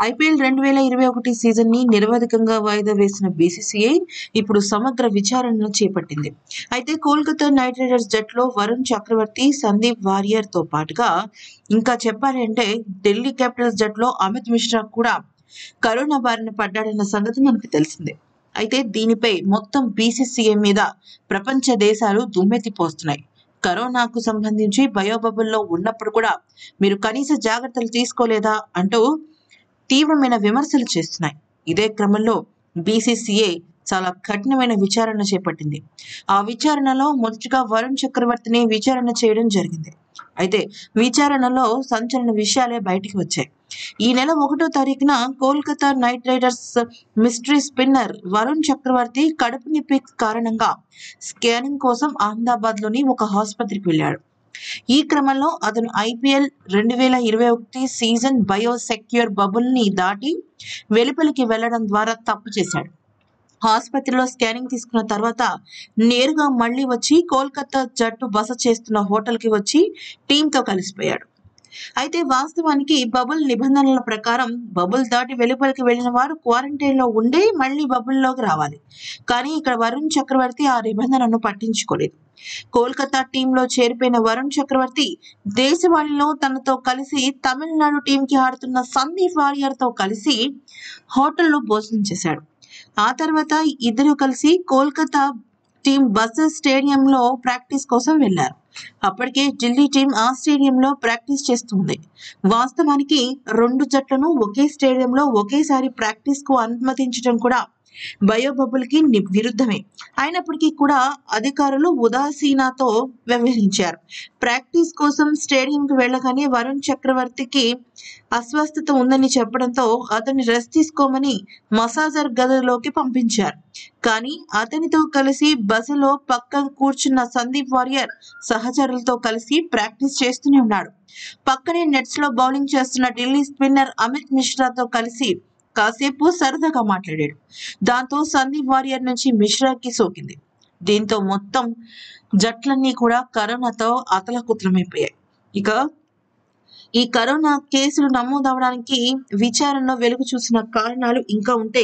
IPL రెండు వేల ఇరవై ఒకటి సీజన్ని నిరవధికంగా వాయిదా వేసిన బీసీసీఐ ఇప్పుడు సమగ్ర విచారణను చేపట్టింది. అయితే కోల్కతా నైట్ రైడర్స్ జట్లో వరుణ్ చక్రవర్తి సందీప్ వారియర్తో పాటుగా ఇంకా చెప్పాలి అంటే ఢిల్లీ క్యాపిటల్స్ జట్లో అమిత్ మిశ్రా కూడా కరోనా బారిన పడ్డాడన్న సంగతి మనకు తెలిసిందే. అయితే దీనిపై మొత్తం బీసీసీఐ మీద ప్రపంచ దేశాలు దుమ్మెత్తిపోస్తున్నాయి. కరోనాకు సంబంధించి బయోబబుల్లో ఉన్నప్పుడు కూడా మీరు కనీస జాగ్రత్తలు తీసుకోలేదా అంటూ తీవ్రమైన విమర్శలు చేస్తున్నాయి. ఇదే క్రమంలో బీసీసీఏ చాలా కఠినమైన విచారణ చేపట్టింది. ఆ విచారణలో మొదటిగా వరుణ్ చక్రవర్తిని విచారణ చేయడం జరిగింది. అయితే విచారణలో సంచలన విషయాలే బయటికి వచ్చాయి. ఈ నెల ఒకటో తారీఖున Kolkata Knight Riders mystery spinner Varun Chakravarthy కడుపు నొప్పి కారణంగా స్కానింగ్ కోసం అహ్మదాబాద్లోని ఒక ఆసుపత్రికి వెళ్ళాడు. ఈ క్రమంలో అతను ఐపీఎల్ రెండు వేల ఇరవై ఒకటి సీజన్ బయో సెక్యూర్ బబుల్ని దాటి వెలుపలికి వెళ్ళడం ద్వారా తప్పు చేశాడు. ఆసుపత్రిలో స్కానింగ్ తీసుకున్న తర్వాత నేరుగా మళ్ళీ వచ్చి కోల్కతా జట్టు బస చేస్తున్న హోటల్కి వచ్చి టీంతో కలిసిపోయాడు. అయితే వాస్తవానికి బబుల్ నిబంధనల ప్రకారం బబుల్ దాటి వెలుపలికి వెళ్ళిన వారు క్వారంటైన్లో ఉండే మళ్ళీ బబుల్లోకి రావాలి. కానీ ఇక్కడ వరుణ్ చక్రవర్తి ఆ నిబంధనను పట్టించుకోలేదు. కోల్కతా టీంలో చేరిపోయిన వరుణ్ చక్రవర్తి దేశవాళిలో తనతో కలిసి తమిళనాడు టీంకి ఆడుతున్న సందీప్ వారియర్తో కలిసి హోటల్లో భోజనం చేశాడు. ఆ తర్వాత ఇద్దరు కలిసి కోల్కతా టీం బస్సు స్టేడియంలో ప్రాక్టీస్ కోసం వెళ్ళారు అప్పటికే ఢిల్లీ టీం ఆ స్టేడియంలో ప్రాక్టీస్ చేస్తుంది. వాస్తవానికి రెండు జట్లను ఒకే స్టేడియంలో ఒకేసారి ప్రాక్టీస్కు అనుమతించడం కూడా బయోబబుల్కి విరుద్ధమే. అయినప్పటికీ కూడా అధికారులు ఉదాసీనతో వ్యవహరించారు. ప్రాక్టీస్ కోసం స్టేడియంకి వెళ్ళగానే వరుణ్ చక్రవర్తికి అస్వస్థత ఉందని చెప్పడంతో అతన్ని రెస్ట్ తీసుకోమని మసాజర్ గదిలోకి పంపించారు. కానీ అతనితో కలిసి బస్సులో పక్కన కూర్చున్న సందీప్ వారియర్ సహచరులతో కలిసి ప్రాక్టీస్ చేస్తూనే ఉన్నాడు. పక్కనే నెట్స్లో బౌలింగ్ చేస్తున్న ఢిల్లీ స్పిన్నర్ అమిత్ మిశ్రాతో కలిసి కాసేపు సరదాగా మాట్లాడాడు. దాంతో సందీప్ వారియర్ నుంచి మిశ్రాకి సోకింది. దీంతో మొత్తం జట్లన్నీ కూడా కరోనాతో అతలకుతలమైపోయాయి. ఇక ఈ కరోనా కేసులు నమోదవడానికి విచారణలో వెలుగు చూసిన కారణాలు ఇంకా ఉంటే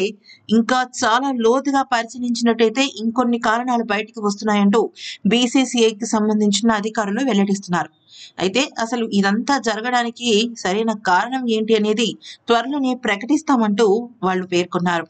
ఇంకా చాలా లోతుగా పరిశీలించినట్టయితే ఇంకొన్ని కారణాలు బయటికి వస్తున్నాయంటూ బీసీసీఐకి సంబంధించిన అధికారులు వెల్లడిస్తున్నారు. అయితే అసలు ఇదంతా జరగడానికి సరైన కారణం ఏంటి అనేది త్వరలోనే ప్రకటిస్తామంటూ వాళ్ళు పేర్కొన్నారు.